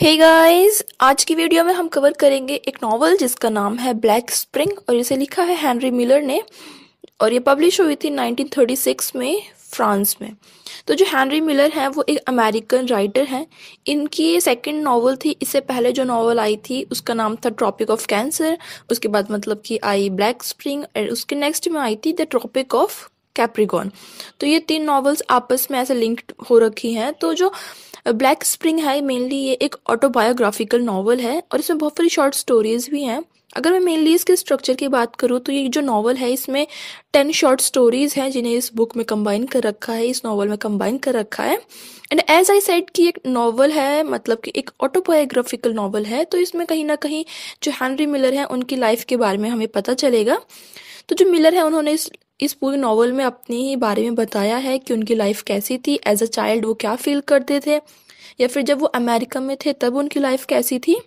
हे hey guys आज की video में हम कवर करेंगे एक नॉवल जिसका नाम है ब्लैक स्प्रिंग और इसे लिखा है हेनरी मिलर ने और ये पब्लिश हुई थी 1936 में फ्रांस में। तो जो हेनरी मिलर हैं, वो एक अमेरिकन राइटर हैं। इनकी ये सेकेंड नावल थी, इससे पहले जो नावल आई थी, उसका नाम था ट्रॉपिक ऑफ़ कैंसर उसके बाद मतलब कि आई ब्लैक स्प्रिंग और उसके नेक्स्ट में आई थी द ट्रॉपिक ऑफ़ कैप्रिकॉन तो ये तीन नावल्स आपस में ऐसे लिंक्ड हो रखी हैं। तो जो ब्लैक स्प्रिंग है मेनली ये एक ऑटोबायोग्राफिकल नॉवल है और इसमें बहुत सारी शॉर्ट स्टोरीज भी हैं। अगर मैं मेनली इसके स्ट्रक्चर की बात करूँ तो ये जो नॉवल है, इसमें टेन शॉर्ट स्टोरीज हैं जिन्हें इस बुक में कंबाइन कर रखा है, इस नॉवल में कंबाइन कर रखा है। एंड एज आई साइड की एक नॉवल है मतलब कि एक ऑटोबायोग्राफिकल नॉवल है तो इसमें कहीं ना कहीं जो हैनरी मिलर है, उनकी लाइफ के बारे में हमें पता चलेगा। तो जो मिलर है, उन्होंने इस इस पूरे नावल में अपने ही बारे में बताया है कि उनकी लाइफ कैसी थी. एज अ चाइल्ड वो क्या फील करते थे? या फिर जब वो अमेरिका में थे, तब उनकी लाइफ कैसी थी?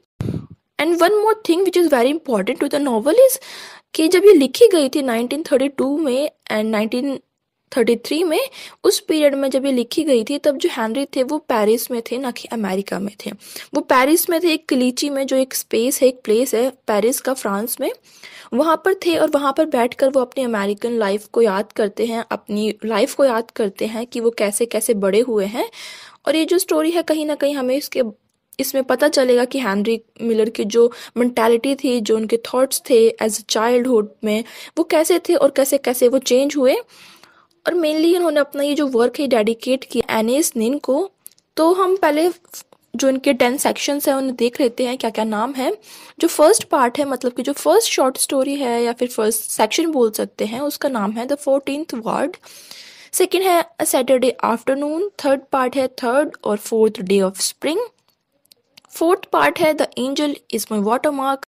And one more thing which is very important to the novel is कि जब ये लिखी गई थी 1932 में एंड 1933 में, उस पीरियड में जब ये लिखी गई थी, तब जो हैनरी थे, वो पेरिस में थे, ना कि अमेरिका में थे। वो पेरिस में थे, एक क्लीची में, जो एक स्पेस है, एक प्लेस है, पेरिस का फ्रांस में। वहाँ पर थे और वहाँ पर बैठकर वो अपनी अमेरिकन लाइफ को याद करते हैं, अपनी लाइफ को याद करते हैं कि वो कैसे कैसे बड़े हुए हैं। और ये जो स्टोरी है, कहीं ना कहीं हमें इसके, इसमें पता चलेगा कि हैनरी मिलर की जो मैंटेलिटी थी, जो उनके थॉट्स थे एज अ चाइल्डहुड में, वो कैसे थे और कैसे कैसे वो चेंज हुए। और मेनली उन्होंने अपना ये जो वर्क है डेडिकेट किया एनेस निन को। तो हम पहले जो इनके टेन सेक्शंस हैं, उन्हें देख लेते हैं क्या क्या नाम है। जो फ़र्स्ट पार्ट है मतलब कि जो फ़र्स्ट शॉर्ट स्टोरी है या फिर फ़र्स्ट सेक्शन बोल सकते हैं, उसका नाम है द फोर्टींथ वार्ड सेकेंड है सैटरडे आफ्टरनून थर्ड पार्ट है थर्ड और fourth day of spring fourth part है the angel is my watermark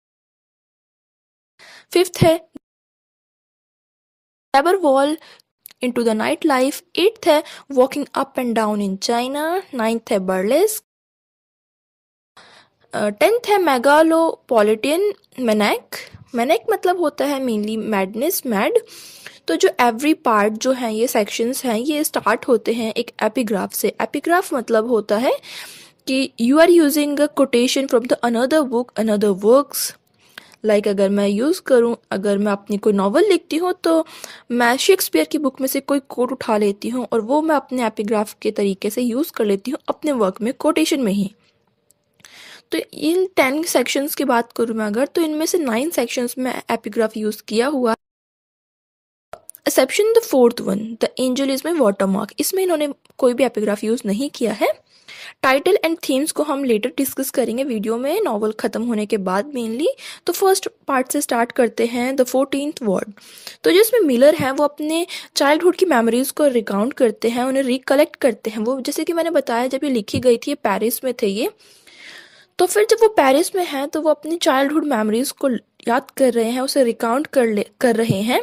fifth है wall into the nightlife. Eighth है, walking up and down in China. Ninth है burlesque. Tenth है megalopolitan मैनेक मैनेक मतलब होता है मेनली मैडनेस मैड तो जो एवरी पार्ट जो है, ये सेक्शंस हैं, ये स्टार्ट होते हैं एक एपिग्राफ से एपिग्राफ मतलब होता है कि you are using a quotation from the another book another works like like, अगर मैं यूज़ करूँ, अगर मैं अपनी कोई नावल लिखती हूँ तो मैं शेक्सपियर की बुक में से कोई कोट उठा लेती हूँ और वो मैं अपने एपिग्राफ के तरीके से यूज़ कर लेती हूँ अपने वर्क में कोटेशन में ही। तो इन टेन सेक्शंस की बात करूँ मैं अगर तो इनमें से नाइन सेक्शंस में एपिग्राफ यूज़ किया हुआ exception the fourth one the angel is my watermark इसमें इन्होंने कोई भी एपिग्राफ यूज़ नहीं किया है। टाइटल एंड थीम्स को हम लेटर डिस्कस करेंगे वीडियो में नॉवल ख़त्म होने के बाद मेनली तो फ़र्स्ट पार्ट से स्टार्ट करते हैं द फोर्टीन वर्ड तो जिसमें मिलर है, वो अपने चाइल्डहुड की मेमोरीज को रिकाउंट करते हैं, उन्हें रिकलेक्ट करते हैं। वो जैसे कि मैंने बताया, जब ये लिखी गई थी पेरिस में थे ये। तो फिर जब वो पेरिस में हैं तो वो अपनी चाइल्डहुड मेमोरीज को याद कर रहे हैं, उसे रिकाउंट कर ले, कर रहे हैं।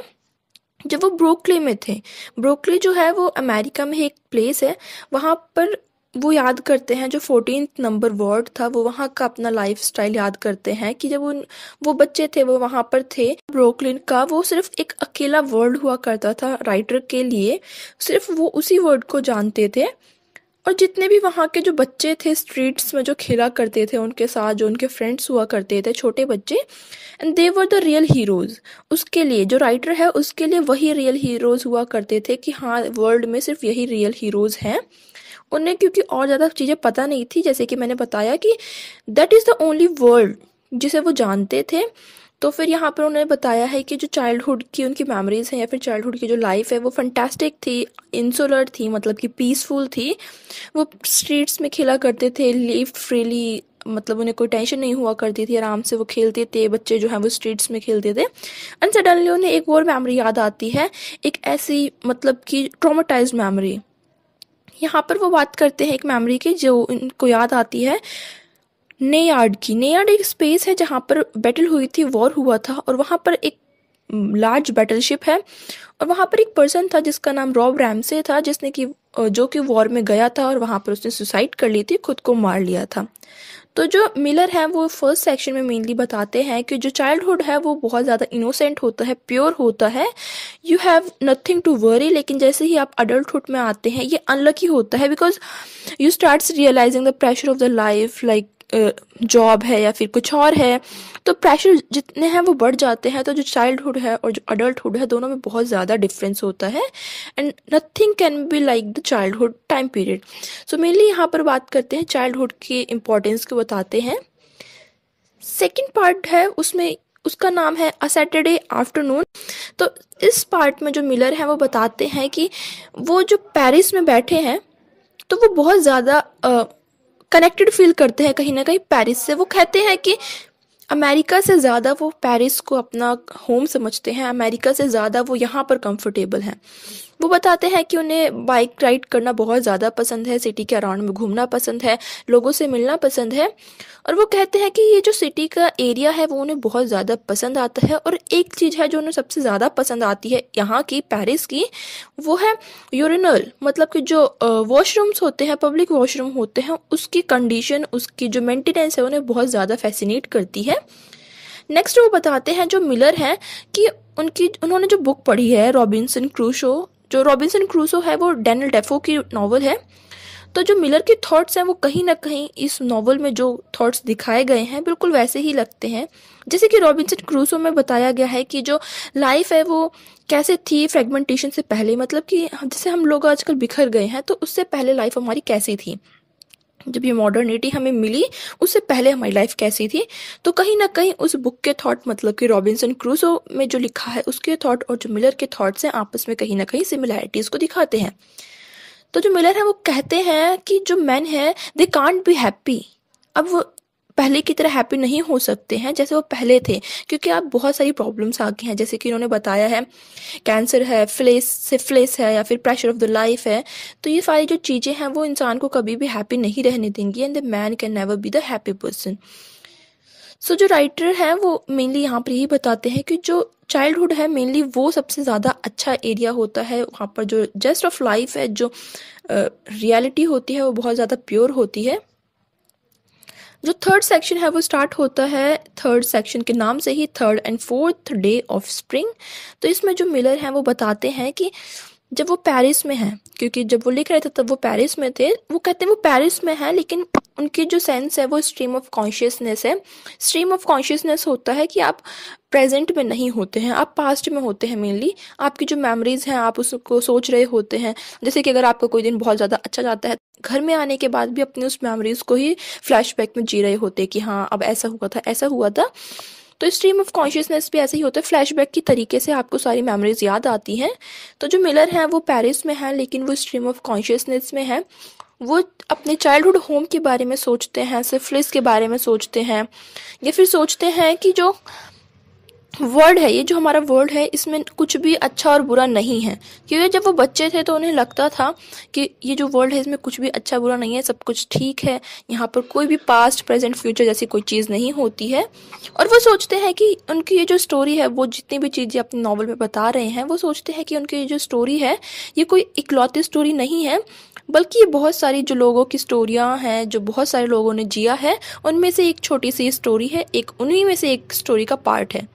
जब वो ब्रोकले में थे। ब्रोकले जो है वो अमेरिका में एक प्लेस है। वहाँ पर वो याद करते हैं, जो फोर्टीन नंबर वार्ड था, वो वहाँ का अपना लाइफ स्टाइल याद करते हैं कि जब वो वो बच्चे थे, वो वहाँ पर थे। ब्रोकलिन का वो सिर्फ़ एक अकेला वर्ड हुआ करता था राइटर के लिए। सिर्फ़ वो उसी वर्ड को जानते थे। और जितने भी वहाँ के जो बच्चे थे स्ट्रीट्स में जो खेला करते थे, उनके साथ जो उनके फ्रेंड्स हुआ करते थे, छोटे बच्चे and they were the real heroes उसके लिए, जो राइटर है, उसके लिए वही रियल हीरोज़ हुआ करते थे कि हाँ वर्ल्ड में सिर्फ़ यही रियल हीरोज़ हैं। उन्हें क्योंकि और ज़्यादा चीज़ें पता नहीं थी, जैसे कि मैंने बताया कि that is the only world जिसे वो जानते थे। तो फिर यहाँ पर उन्होंने बताया है कि जो चाइल्डहुड की उनकी मेमोरीज हैं या फिर चाइल्डहुड की जो लाइफ है वो फंटेस्टिक थी इंसुलर थी मतलब कि पीसफुल थी। वो स्ट्रीट्स में खेला करते थे लिव फ्रीली मतलब उन्हें कोई टेंशन नहीं हुआ करती थी, आराम से वो खेलते थे, बच्चे जो हैं वो स्ट्रीट्स में खेलते थे। एंड सडनली उन्हें एक और मेमोरी याद आती है, एक ऐसी मतलब कि ट्रोमाटाइज मेमोरी यहाँ पर वो बात करते हैं एक मेमोरी की जो उनको याद आती है नेयार्ड की। नेयार्ड एक स्पेस है जहाँ पर बैटल हुई थी वॉर हुआ था और वहाँ पर एक लार्ज बैटलशिप है और वहाँ पर एक पर्सन था जिसका नाम रॉब रैमसे था, जिसने कि जो कि वॉर में गया था और वहाँ पर उसने सुसाइड कर ली थी, खुद को मार लिया था। तो जो मिलर है वो फ़र्स्ट सेक्शन में मेनली बताते हैं कि जो चाइल्डहुड है वो बहुत ज़्यादा इनोसेंट होता है प्योर होता है। You have nothing to worry लेकिन जैसे ही आप अडल्टहुड में आते हैं, ये अनलकी होता है because you start realizing the pressure of the life like job है या फिर कुछ और है तो प्रेशर जितने हैं वो बढ़ जाते हैं तो जो चाइल्डहुड है और जो अडल्टहुड है, दोनों में बहुत ज़्यादा डिफरेंस होता है। And nothing can be like the childhood time period so mainly यहाँ पर बात करते हैं चाइल्डहुड की इम्पोर्टेंस को बताते हैं। सेकेंड पार्ट है, उसमें, उसका नाम है अ सैटरडे आफ्टरनून तो इस पार्ट में जो मिलर है, वो बताते हैं कि वो जो पेरिस में बैठे हैं तो वो बहुत ज़्यादा कनेक्टेड फील करते हैं कहीं ना कहीं पेरिस से। वो कहते हैं कि अमेरिका से ज़्यादा वो पेरिस को अपना होम समझते हैं। अमेरिका से ज़्यादा वो यहाँ पर कंफर्टेबल हैं। वो बताते हैं कि उन्हें बाइक राइड करना बहुत ज़्यादा पसंद है सिटी के अराउंड में घूमना पसंद है, लोगों से मिलना पसंद है और वो कहते हैं कि ये जो सिटी का एरिया है वो उन्हें बहुत ज़्यादा पसंद आता है और एक चीज़ है जो उन्हें सबसे ज़्यादा पसंद आती है यहाँ की पेरिस की, वो है यूरिनल मतलब कि जो वॉशरूम्स होते हैं पब्लिक वॉशरूम होते हैं, उसकी कंडीशन उसकी जो मेंटेनेंस है उन्हें बहुत ज़्यादा फैसिनेट करती है। नेक्स्ट वो बताते हैं जो मिलर हैं कि उनकी, उन्होंने जो बुक पढ़ी है रॉबिन्सन क्रूशो जो रॉबिन्सन क्रूसो है, वो डैनल डेफो की नावल है। तो जो मिलर के थॉट्स हैं, वो कहीं ना कहीं इस नावल में जो थॉट्स दिखाए गए हैं, बिल्कुल वैसे ही लगते हैं। जैसे कि रॉबिन्सन क्रूसो में बताया गया है कि जो लाइफ है, वो कैसे थी फ्रेगमेंटेशन से पहले? मतलब कि जैसे हम लोग आजकल बिखर गए हैं तो उससे पहले लाइफ हमारी कैसी थी? जब ये मॉडर्निटी हमें मिली, उससे पहले हमारी लाइफ कैसी थी तो कहीं ना कहीं उस बुक के थॉट मतलब कि रॉबिन्सन क्रूजो में जो लिखा है, उसके थॉट और जो मिलर के थॉट्स हैं आपस में कहीं ना कहीं सिमिलैरिटीज़ को दिखाते हैं। तो जो मिलर है, वो कहते हैं कि जो मैन है दे कांट बी हैप्पी अब वो पहले की तरह हैप्पी नहीं हो सकते हैं जैसे वो पहले थे क्योंकि आप बहुत सारी प्रॉब्लम्स आ गई हैं। जैसे कि उन्होंने बताया है कैंसर है फ्लेस सिफिलिस है या फिर प्रेशर ऑफ़ द लाइफ है तो ये सारी जो चीज़ें हैं वो इंसान को कभी भी हैप्पी नहीं रहने देंगी and the man can never be the happy person so जो राइटर हैं वो मेनली यहाँ पर यही बताते हैं कि जो चाइल्डहुड है मेनली वो सबसे ज़्यादा अच्छा एरिया होता है। वहाँ पर जो जस्ट ऑफ़ लाइफ है जो रियलिटी uh, होती है वो बहुत ज़्यादा प्योर होती है। जो थर्ड सेक्शन है, वो स्टार्ट होता है थर्ड सेक्शन के नाम से ही third and fourth day of spring तो इसमें जो मिलर हैं, वो बताते हैं कि जब वो पेरिस में हैं, क्योंकि जब वो लिख रहे थे, तब वो पेरिस में थे। वो कहते हैं, वो पेरिस में हैं, लेकिन उनकी जो सेंस है, वो स्ट्रीम ऑफ़ कॉन्शियसनेस है। स्ट्रीम ऑफ़ कॉन्शियसनेस होता है कि आप प्रेजेंट में नहीं होते हैं, आप पास्ट में होते हैं मेनली आपकी जो मेमोरीज हैं, आप उसको सोच रहे होते हैं। जैसे कि अगर आपका कोई दिन बहुत ज़्यादा अच्छा जाता है, घर में आने के बाद भी अपनी उस मेमोरीज को ही फ्लैशबैक में जी रहे होते कि हाँ अब ऐसा हुआ था, ऐसा हुआ था। तो स्ट्रीम ऑफ़ कॉन्शियसनेस भी ऐसे ही होता है। फ्लैशबैक की तरीके से आपको सारी मेमोरीज याद आती हैं। तो जो मिलर हैं, वो पेरिस में है, लेकिन वो स्ट्रीम ऑफ़ कॉन्शियसनेस में है। वो अपने चाइल्डहुड होम के बारे में सोचते हैं सिफिलिस के बारे में सोचते हैं, या फिर सोचते हैं कि जो वर्ल्ड है, ये जो हमारा वर्ल्ड है, इसमें कुछ भी अच्छा और बुरा नहीं है। क्योंकि जब वो बच्चे थे तो उन्हें लगता था कि ये जो वर्ल्ड है, इसमें कुछ भी अच्छा बुरा नहीं है, सब कुछ ठीक है। यहाँ पर कोई भी पास्ट प्रेजेंट फ्यूचर जैसी कोई चीज़ नहीं होती है। और वो सोचते हैं कि उनकी ये जो स्टोरी है, वो जितनी भी चीज़ें अपने नावल में बता रहे हैं, वो सोचते हैं कि उनकी ये जो स्टोरी है, ये कोई इकलौती स्टोरी नहीं है। बल्कि ये बहुत सारी जो लोगों की स्टोरियाँ हैं, जो बहुत सारे लोगों ने जिया है, उनमें से एक छोटी सी स्टोरी है, एक उन्हीं में से एक स्टोरी का पार्ट है।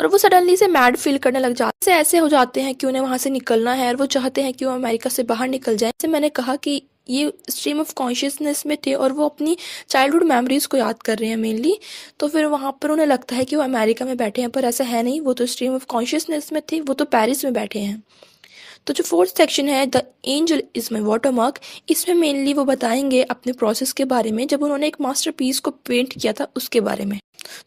और वो सडनली से मैड फील करने लग जाते हैं। ऐसे हो जाते हैं कि उन्हें वहाँ से निकलना है और वो चाहते हैं कि वो अमेरिका से बाहर निकल जाए। जैसे मैंने कहा कि ये स्ट्रीम ऑफ़ कॉन्शियसनेस में थे और वो अपनी चाइल्डहुड मेमोरीज को याद कर रहे हैं मेनली तो फिर वहाँ पर उन्हें लगता है कि वो अमेरिका में बैठे हैं, पर ऐसा है नहीं। वो तो स्ट्रीम ऑफ़ कॉन्शियसनेस में थे, वो तो पेरिस में बैठे हैं। तो जो फोर्थ सेक्शन है the angel is my watermark इसमें मेनली वो बताएँगे अपने प्रोसेस के बारे में, जब उन्होंने एक मास्टर पीस को पेंट किया था उसके बारे में।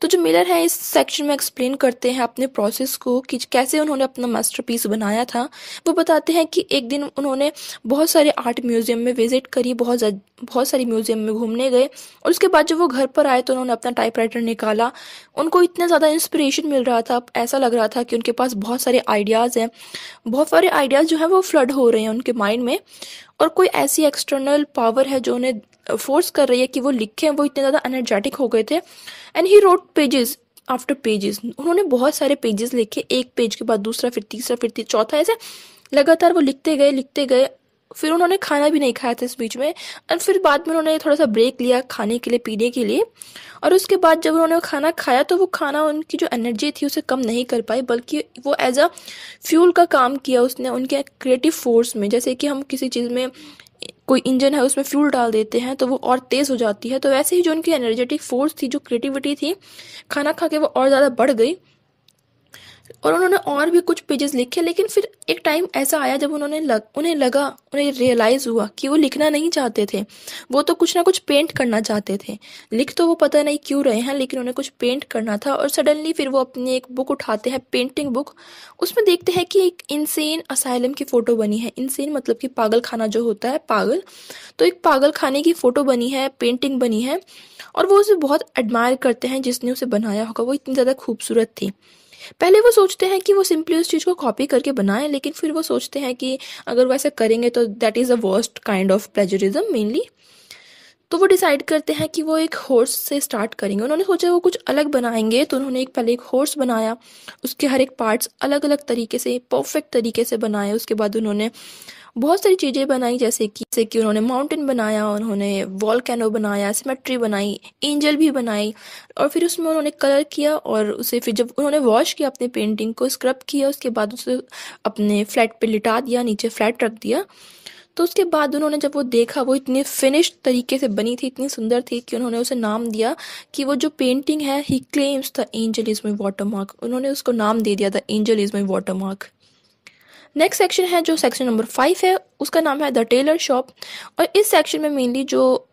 तो जो मिलर हैं, इस सेक्शन में एक्सप्लेन करते हैं अपने प्रोसेस को कि कैसे उन्होंने अपना मास्टरपीस बनाया था। वो बताते हैं कि एक दिन उन्होंने बहुत सारे आर्ट म्यूज़ियम में विज़िट करी, बहुत बहुत सारी म्यूज़ियम में घूमने गए और उसके बाद जब वो घर पर आए तो उन्होंने अपना टाइपराइटर निकाला। उनको इतना ज़्यादा इंस्पिरेशन मिल रहा था, ऐसा लग रहा था कि उनके पास बहुत सारे आइडियाज़ हैं। बहुत सारे आइडियाज़ जो हैं वो फ्लड हो रहे हैं उनके माइंड में और कोई ऐसी एक्सटर्नल पावर है जो उन्हें फोर्स कर रही है कि वो लिखें वो इतने ज़्यादा एनर्जेटिक हो गए थे। And he wrote pages after pages उन्होंने बहुत सारे पेजेस लिखे, एक पेज के बाद दूसरा, फिर तीसरा, फिर चौथा, ऐसे लगातार वो लिखते गए लिखते गए। फिर उन्होंने खाना भी नहीं खाया था इस बीच में। एंड फिर बाद में उन्होंने थोड़ा सा ब्रेक लिया खाने के लिए, पीने के लिए। और उसके बाद जब उन्होंने खाना खाया तो वो खाना उनकी जो एनर्जी थी, उसे कम नहीं कर पाई, बल्कि वो एज अ फ्यूल का काम किया उसने उनके क्रिएटिव फोर्स में। जैसे कि हम किसी चीज़ में कोई इंजन है, उसमें फ्यूल डाल देते हैं तो वो और तेज़ हो जाती है। तो वैसे ही जो उनकी एनर्जेटिक फोर्स थी, जो क्रिएटिविटी थी, खाना खा के वो और ज़्यादा बढ़ गई। और उन्होंने और भी कुछ पेजेस लिखे, लेकिन फिर एक टाइम ऐसा आया जब उन्होंने लग, उन्हें लगा, उन्हें रियलाइज़ हुआ कि वो लिखना नहीं चाहते थे। वो तो कुछ ना कुछ पेंट करना चाहते थे। लिख तो वो पता नहीं क्यों रहे हैं, लेकिन उन्हें कुछ पेंट करना था और सडनली फिर वो अपनी एक बुक उठाते हैं पेंटिंग बुक उसमें देखते हैं कि एक इंसेन असाइलम की फ़ोटो बनी है। इंसेन मतलब कि पागल खाना जो होता है, पागल। तो एक पागल खाने की फ़ोटो बनी है पेंटिंग बनी है और वो उसे बहुत एडमायर करते हैं जिसने उसे बनाया होगा। वो इतनी ज़्यादा खूबसूरत थी। पहले वो सोचते हैं कि वो सिंपली उस चीज़ को कॉपी करके बनाएँ, लेकिन फिर वो सोचते हैं कि अगर वो ऐसा करेंगे तो that is a worst kind of plagiarism mainly तो वो डिसाइड करते हैं कि वो एक हॉर्स से स्टार्ट करेंगे। उन्होंने सोचा वो कुछ अलग बनाएँगे तो उन्होंने एक पहले एक हॉर्स बनाया। उसके हर एक पार्ट्स अलग अलग तरीके से परफेक्ट तरीके से बनाए। उसके बाद उन्होंने बहुत सारी चीज़ें बनाई, जैसे कि जैसे कि उन्होंने माउंटेन बनाया, उन्होंने वॉल कैनो बनाया सिमेट्री बनाई एंजल भी बनाई, और फिर उसमें उन्होंने कलर किया और उसे फिर जब उन्होंने वॉश किया अपने पेंटिंग को स्क्रब किया, उसके बाद उसे अपने फ्लैट पर लिटा दिया, नीचे फ्लैट रख दिया तो उसके बाद उन्होंने जब वो देखा, वो इतनी फिनिश्ड तरीके से बनी थी, इतनी सुंदर थी कि उन्होंने उसे नाम दिया कि वो जो पेंटिंग है he claims the angel is my watermark उन्होंने उसको नाम दे दिया the angel is my watermark next section है जो सेक्शन नंबर फाइव है, उसका नाम है द टेलर शॉप और इस सेक्शन में मेनली जो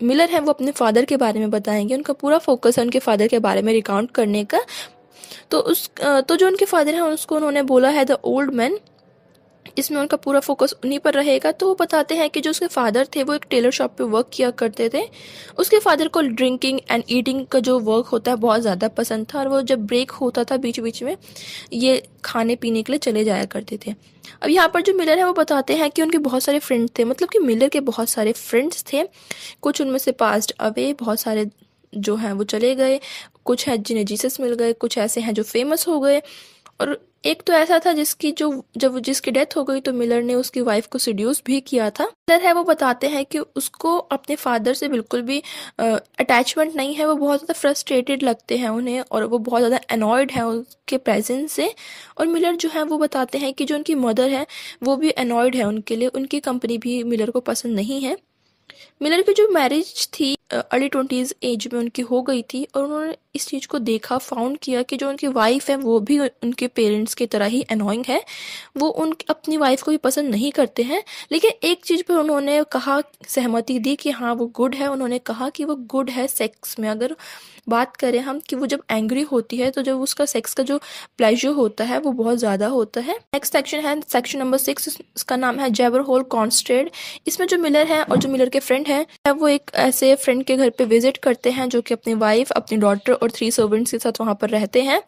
मिलर हैं, वो अपने फादर के बारे में बताएँगे। उनका पूरा फोकस है उनके फादर के बारे में रिकाउंट करने का। तो उस तो जो उनके फादर हैं, उसको उन्होंने बोला है द ओल्ड मैन इसमें उनका पूरा फोकस उन्हीं पर रहेगा। तो वो बताते हैं कि जो उसके फादर थे, वो एक टेलर शॉप पे वर्क किया करते थे। उसके फादर को ड्रिंकिंग एंड ईटिंग का जो वर्क होता है, बहुत ज़्यादा पसंद था। और वो जब ब्रेक होता था बीच बीच में, ये खाने पीने के लिए चले जाया करते थे। अब यहाँ पर जो मिलर है, वो बताते हैं कि उनके बहुत सारे फ्रेंड्स थे। मतलब कि मिलर के बहुत सारे फ्रेंड्स थे। कुछ उनमें से पास्ट अवे बहुत सारे जो हैं वो चले गए। कुछ हैं जिन्हें जीसस मिल गए, कुछ ऐसे हैं जो फ़ेमस हो गए। और एक तो ऐसा था जिसकी जो, जब जिसकी डेथ हो गई तो मिलर ने उसकी वाइफ को सिड्यूस भी किया था। मिलर है वो बताते हैं कि उसको अपने फादर से बिल्कुल भी अटैचमेंट नहीं है, वो बहुत ज़्यादा फ्रस्ट्रेटेड लगते हैं उन्हें और वो बहुत ज़्यादा अनॉयड है उनके प्रेजेंस से। और मिलर जो है वो बताते हैं कि जो उनकी मदर है, वो भी अनॉयड है उनके लिए, उनकी कंपनी भी मिलर को पसंद नहीं है। मिलर की जो मैरिज थी अर्ली ट्वेंटीज़ एज में उनकी हो गई थी और उन्होंने इस चीज़ को देखा फाउंड किया कि जो उनकी वाइफ है, वो भी उनके पेरेंट्स की तरह ही अनोइंग है। वो उन, अपनी वाइफ को भी पसंद नहीं करते हैं। लेकिन एक चीज़ पर उन्होंने कहा, सहमति दी कि हाँ वो गुड है। उन्होंने कहा कि वो गुड है सेक्स में। अगर बात करें हम कि वो जब एंग्री होती है तो जब उसका सेक्स का जो प्लेजर होता है, वो बहुत ज़्यादा होता है। नेक्स्ट सेक्शन है सेक्शन नंबर सिक्स इसका नाम है जेबर होल कॉन्स्टेड इसमें जो मिलर है और जो मिलर के फ्रेंड है, वो एक ऐसे फ्रेंड के घर पे विज़िट करते हैं, जो कि अपनी वाइफ अपनी डॉटर और थ्री सर्वेंट्स के साथ वहाँ पर रहते हैं।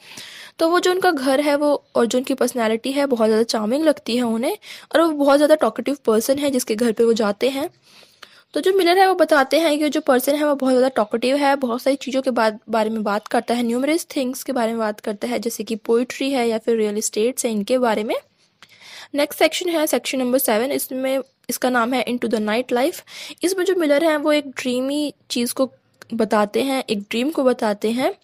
तो वो जो उनका घर है, वो और जो उनकी पर्सनैलिटी है, बहुत ज़्यादा चार्मिंग लगती है उन्हें और वो बहुत ज़्यादा टॉकेटिव पर्सन है, जिसके घर पर वो जाते हैं। तो जो मिलर है, वो बताते हैं कि जो पर्सन है, वो बहुत ज़्यादा टॉकेटिव है, बहुत सारी चीज़ों के बारे में बात करता है न्यूमरस थिंग्स के बारे में बात करता है, जैसे कि पोइट्री है या फिर रियल इस्टेट्स है, इनके बारे में। नेक्स्ट सेक्शन है सेक्शन नंबर सेवन इसमें इसका नाम है into the night life इसमें जो मिलर हैं, वो एक ड्रीमी चीज़ को बताते हैं, एक ड्रीम को बताते हैं।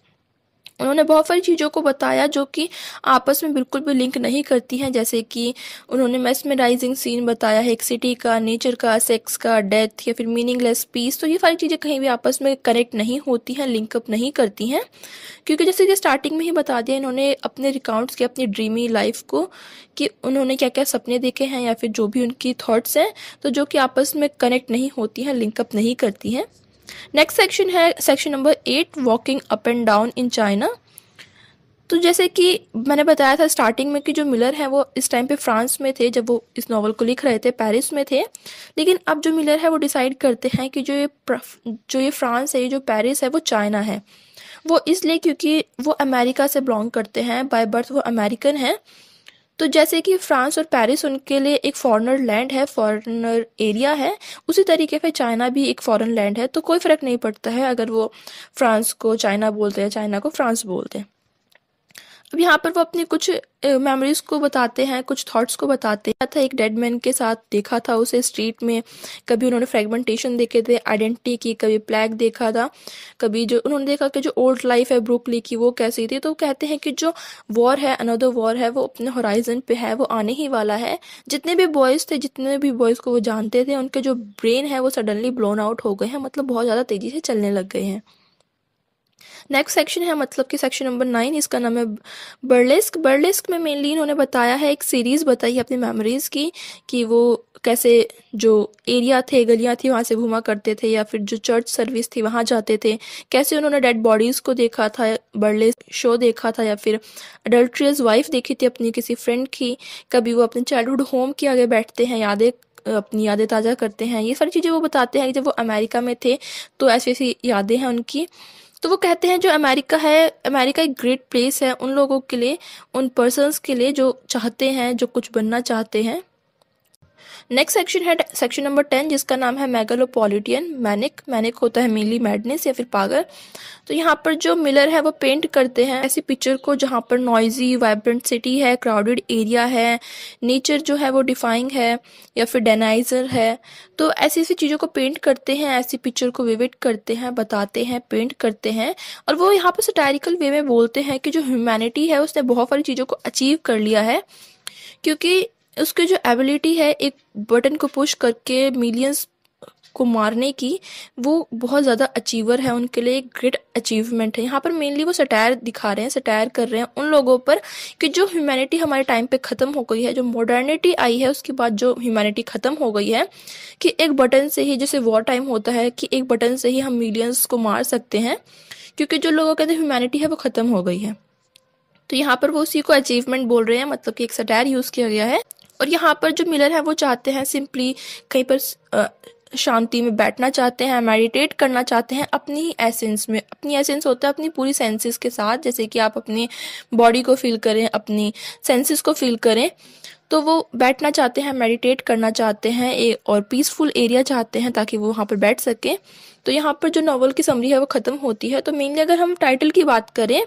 उन्होंने बहुत सारी चीज़ों को बताया जो कि आपस में बिल्कुल भी लिंक नहीं करती हैं। जैसे कि उन्होंने मेसमराइजिंग सीन बताया है एक सिटी का नेचर का सेक्स का डेथ या फिर मीनिंगलेस पीस तो ये सारी चीज़ें कहीं भी आपस में कनेक्ट नहीं होती हैं लिंकअप नहीं करती हैं। क्योंकि जैसे कि स्टार्टिंग में ही बता दिया इन्होंने अपने रिकाउंट्स के, अपनी ड्रीमी लाइफ को, कि उन्होंने क्या क्या सपने देखे हैं या फिर जो भी उनकी थाट्स हैं तो जो कि आपस में कनेक्ट नहीं होती हैं लिंकअप नहीं करती हैं। नेक्स्ट सेक्शन है section number eight walking up and down in China तो जैसे कि मैंने बताया था स्टार्टिंग में कि जो मिलर है, वो इस टाइम पे फ्रांस में थे, जब वो इस नावल को लिख रहे थे पेरिस में थे। लेकिन अब जो मिलर है, वो डिसाइड करते हैं कि जो ये जो ये फ्रांस है, ये जो पेरिस है, वो चाइना है। वो इसलिए क्योंकि वो अमेरिका से बिलोंग करते हैं बाय बर्थ वो अमेरिकन हैं। तो जैसे कि फ्रांस और पेरिस उनके लिए एक फॉरनर लैंड है फॉरनर एरिया है, उसी तरीके से चाइना भी एक फॉरन लैंड है तो कोई फ़र्क नहीं पड़ता है अगर वो फ्रांस को चाइना बोलते हैं चाइना को फ्रांस बोलते हैं। अब यहाँ पर वो अपनी कुछ मेमोरीज को बताते हैं, कुछ थॉट्स को बताते हैं। था एक डेड मैन के साथ देखा था उसे स्ट्रीट में। कभी उन्होंने फ्रेगमेंटेशन देखे थे आइडेंटिटी की, कभी प्लैग देखा था। कभी जो, उन्होंने देखा कि जो ओल्ड लाइफ है ब्रुकली की, वो कैसी थी। तो कहते हैं कि जो वॉर है अनदर वॉर है, वो अपने होराइजन पे है, वो आने ही वाला है। जितने भी बॉयज़ थे, जितने भी बॉयज़ को वो जानते थे, उनके जो ब्रेन है, वो सडनली ब्लोन आउट हो गए हैं। मतलब बहुत ज़्यादा तेज़ी से चलने लग गए हैं। नेक्स्ट सेक्शन है मतलब कि सेक्शन नंबर नाइन इसका नाम है बर्लेस्क बर्लेस्क में मेनली इन्होंने बताया है, एक सीरीज़ बताई है अपनी मेमोरीज़ की, कि वो कैसे जो एरिया थे, गलियाँ थी, वहाँ से घूमा करते थे, या फिर जो चर्च सर्विस थी, वहाँ जाते थे। कैसे उन्होंने डेड बॉडीज़ को देखा था बर्ले शो देखा था, या फिर अडल्ट्रियस वाइफ देखी थी अपनी किसी फ्रेंड की, कभी वो अपने चाइल्डहुड होम के आगे बैठते हैं, यादें, अपनी यादें ताज़ा करते हैं। ये सारी चीज़ें वो बताते हैं जब वो अमेरिका में थे तो ऐसी ऐसी यादें हैं उनकी। तो वो कहते हैं जो अमेरिका है, अमेरिका एक ग्रेट प्लेस है उन लोगों के लिए, उन पर्सनस के लिए जो चाहते हैं, जो कुछ बनना चाहते हैं। नेक्स्ट सेक्शन है सेक्शन नंबर टेन जिसका नाम है मैगलोपॉलिटियन मैनिक मैनिक होता है मेनली मैडनेस या फिर पागल। तो यहाँ पर जो मिलर है, वो पेंट करते हैं। ऐसी पिक्चर को जहाँ पर नॉइजी वाइब्रेंट सिटी है क्राउडेड एरिया है नेचर जो है वो डिफाइंग है, या फिर डेनाइजर है। तो ऐसी ऐसी चीज़ों को पेंट करते हैं, ऐसी पिक्चर को विविट करते हैं, बताते हैं पेंट करते हैं। और वो यहाँ पर सटारिकल वे में बोलते हैं कि जो ह्यूमैनिटी है, उसने बहुत सारी चीज़ों को अचीव कर लिया है। क्योंकि उसकी जो एबिलिटी है, एक बटन को पुश करके मिलियंस को मारने की, वो बहुत ज़्यादा अचीवर है, उनके लिए एक ग्रेट अचीवमेंट है। यहाँ पर मेनली वो सटायर दिखा रहे हैं सटायर कर रहे हैं उन लोगों पर कि जो ह्यूमैनिटी हमारे टाइम पे ख़त्म हो गई है, जो मॉडर्निटी आई है, उसके बाद जो ह्यूमैनिटी ख़त्म हो गई है, कि एक बटन से ही, जैसे वॉर टाइम होता है, कि एक बटन से ही हम मिलियंस को मार सकते हैं, क्योंकि जो लोगों कहते हैं ह्यूमैनिटी है, वो ख़त्म हो गई है। तो यहाँ पर वो उसी को अचीवमेंट बोल रहे हैं मतलब कि एक सटायर यूज़ किया गया है। और यहाँ पर जो मिलर है वो चाहते हैं सिंपली कहीं पर शांति में बैठना चाहते हैं मेडिटेट करना चाहते हैं अपनी ही एसेंस में अपनी एसेंस होता है अपनी पूरी सेंसेस के साथ जैसे कि आप अपनी बॉडी को फील करें अपनी सेंसेस को फील करें तो वो बैठना चाहते हैं मेडिटेट करना चाहते हैं ए, और पीसफुल एरिया चाहते हैं ताकि वो वहाँ पर बैठ सकें। तो यहाँ पर जो नॉवल की समरी है वो ख़त्म होती है। तो मेनली अगर हम टाइटल की बात करें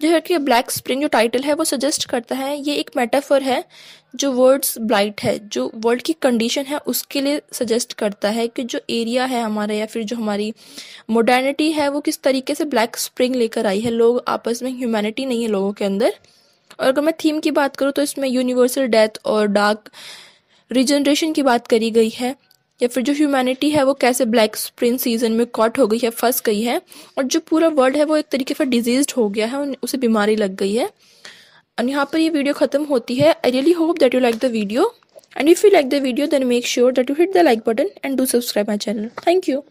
जो है कि ब्लैक स्प्रिंग जो टाइटल है, वो सजेस्ट करता है, ये एक मेटाफर है, जो वर्ड्स ब्लाइट है, जो वर्ल्ड की कंडीशन है, उसके लिए सजेस्ट करता है कि जो एरिया है हमारा या फिर जो हमारी मॉडर्निटी है, वो किस तरीके से ब्लैक स्प्रिंग लेकर आई है। लोग आपस में ह्यूमैनिटी नहीं है लोगों के अंदर। और अगर मैं थीम की बात करूँ तो इसमें यूनिवर्सल डेथ और डार्क रिजनरेशन की बात करी गई है। या फिर जो ह्यूमैनिटी है, वो कैसे ब्लैक स्प्रिंग सीज़न में कॉट हो गई है, फंस गई है, और जो पूरा वर्ल्ड है, वो एक तरीके से डिज़ीज़ हो गया है उसे बीमारी लग गई है। और यहाँ पर ये वीडियो खत्म होती है। I really hope that you like the video and if you like the video then make sure that you hit the like button and do subscribe my channel thank you